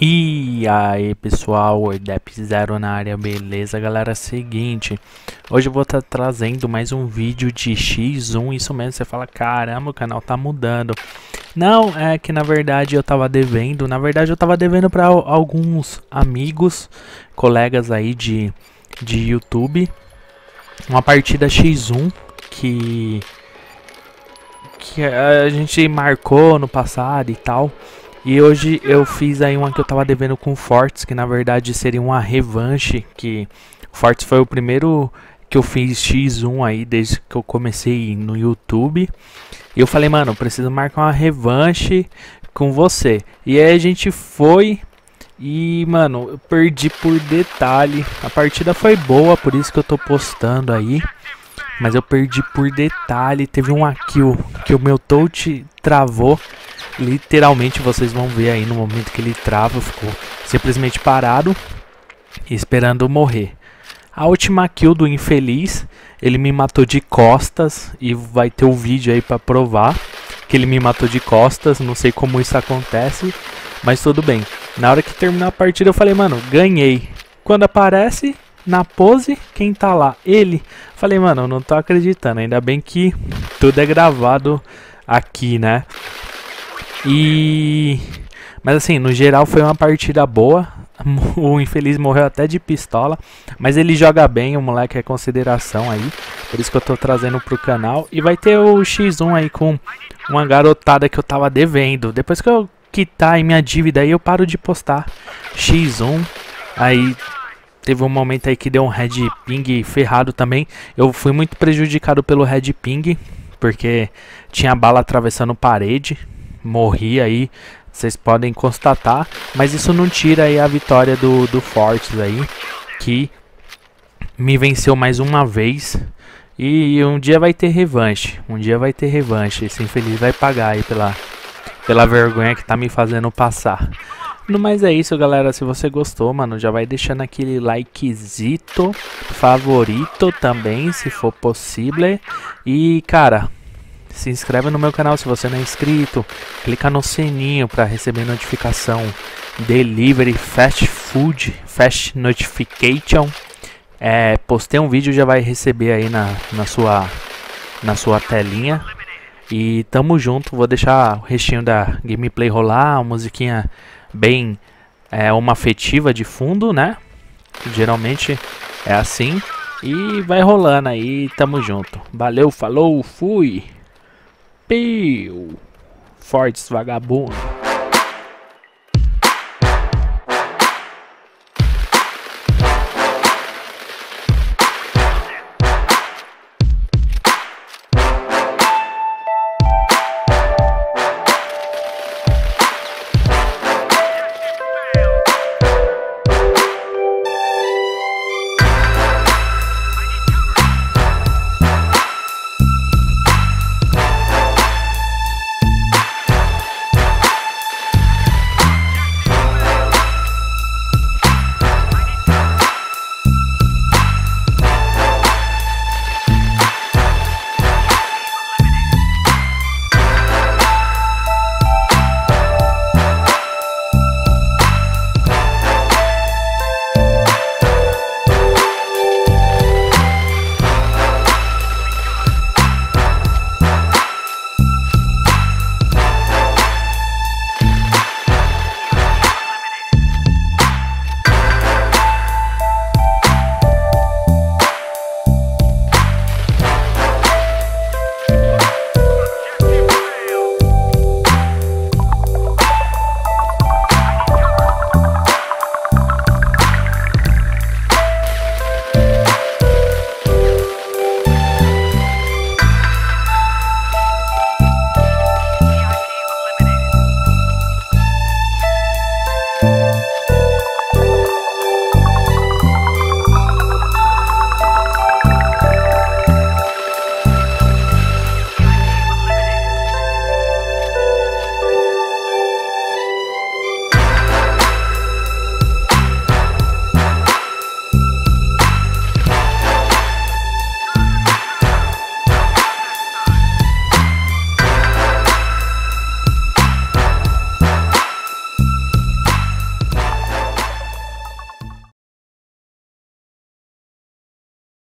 E aí pessoal, Ordep Zero na área, beleza galera? Seguinte, hoje eu vou estar tá trazendo mais um vídeo de X1, isso mesmo, você fala, caramba, o canal tá mudando. Não, é que na verdade eu tava devendo, na verdade eu tava devendo para alguns amigos, colegas aí de, de YouTube, uma partida X1 que, que a gente marcou no passado e tal. E hoje eu fiz aí uma que eu tava devendo com Fortes, que na verdade seria uma revanche, que Fortes foi o primeiro que eu fiz X1 aí desde que eu comecei no YouTube. E eu falei, mano, preciso marcar uma revanche com você. E aí a gente foi e, mano, eu perdi por detalhe. A partida foi boa, por isso que eu tô postando aí. Mas eu perdi por detalhe. Teve uma kill que o meu touch travou. Literalmente vocês vão ver aí no momento que ele trava, ficou simplesmente parado, esperando morrer. A última kill do infeliz, ele me matou de costas e vai ter o um vídeo aí para provar que ele me matou de costas, não sei como isso acontece, mas tudo bem. Na hora que terminar a partida eu falei, mano, ganhei. Quando aparece na pose, quem tá lá? Ele. Falei, mano, não tô acreditando, ainda bem que tudo é gravado aqui, né? E. Mas assim, no geral foi uma partida boa. O infeliz morreu até de pistola. Mas ele joga bem, o moleque é consideração aí. Por isso que eu tô trazendo pro canal. E vai ter o X1 aí com uma garotada que eu tava devendo. Depois que eu quitar minha dívida aí, eu paro de postar X1. Aí teve um momento aí que deu um red ping ferrado também. Eu fui muito prejudicado pelo red ping. Porque tinha bala atravessando parede morri aí, vocês podem constatar, mas isso não tira aí a vitória do, do Fortes aí, que me venceu mais uma vez. E um dia vai ter revanche, um dia vai ter revanche, esse infeliz vai pagar aí pela, pela vergonha que tá me fazendo passar. No mais é isso, galera. Se você gostou, mano, já vai deixando aquele likezito, favorito também, se for possível. E, cara, se inscreve no meu canal se você não é inscrito. Clica no sininho para receber notificação. Delivery Fast Food, Fast Notification. É, postei um vídeo já vai receber aí na, na sua na sua telinha. E tamo junto, vou deixar o restinho da gameplay rolar, uma musiquinha bem é uma afetiva de fundo, né? Geralmente é assim. E vai rolando aí, tamo junto. Valeu, falou, fui! Piu! Fortes vagabundo.